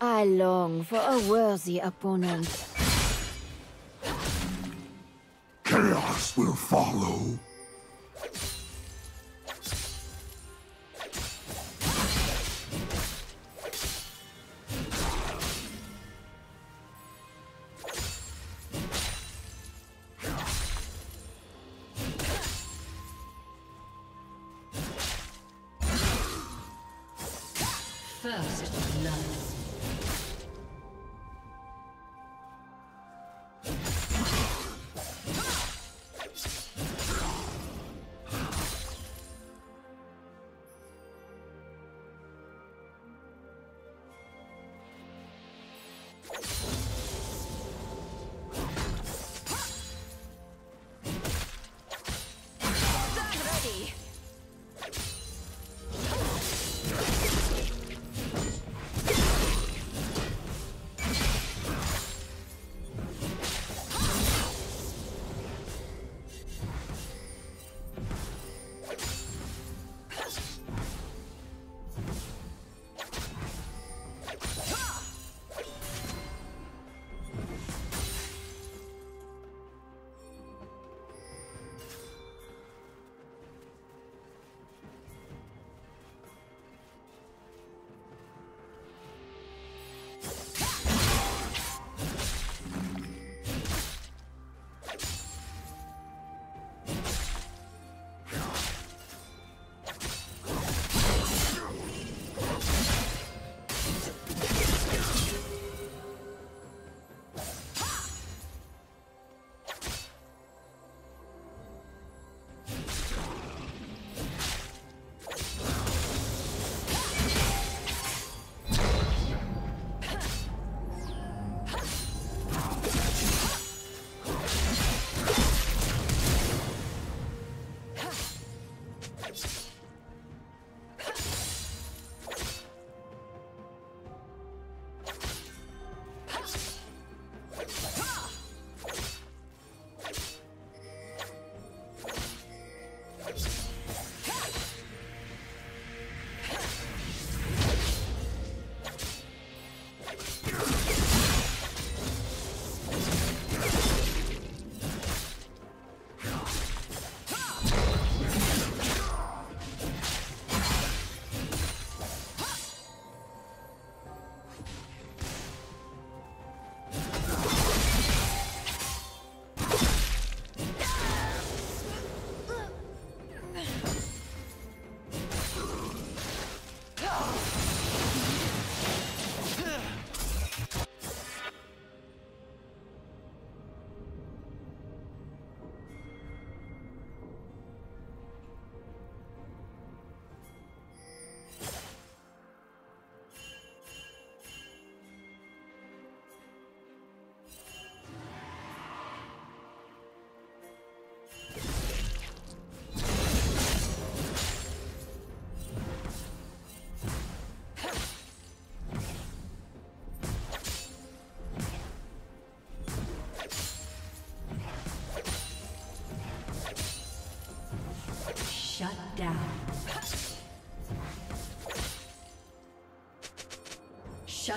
I long for a worthy opponent. Chaos will follow.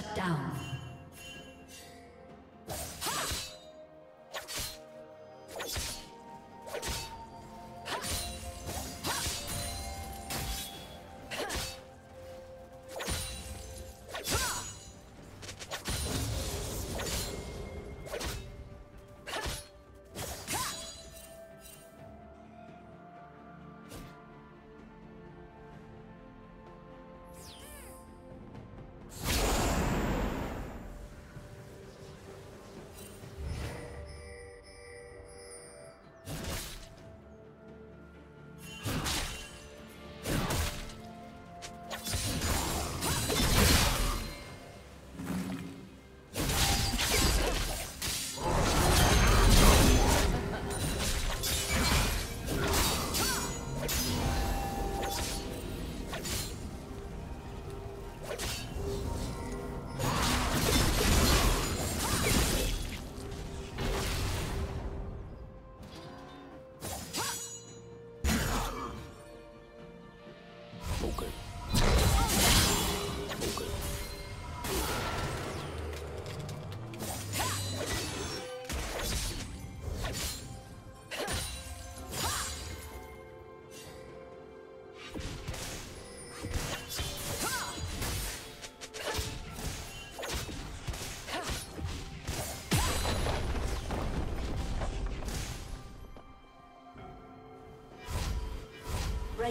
Shut down.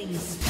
Killing spree.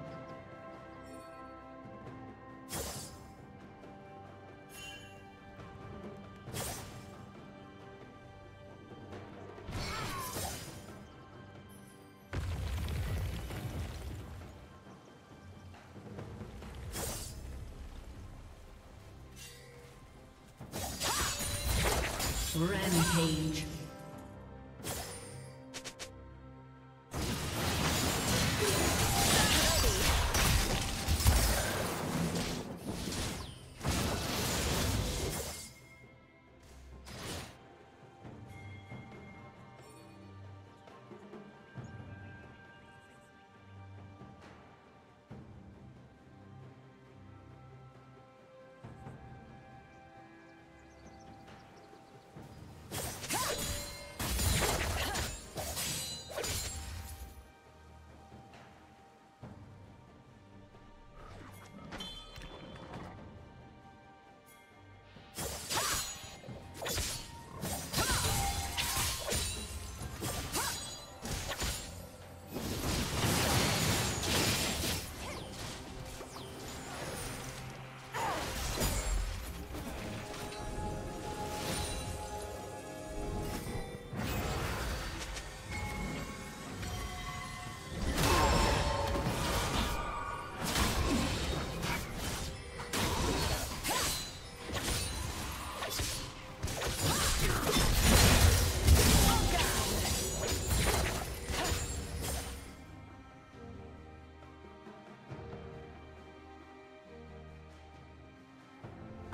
Rampage.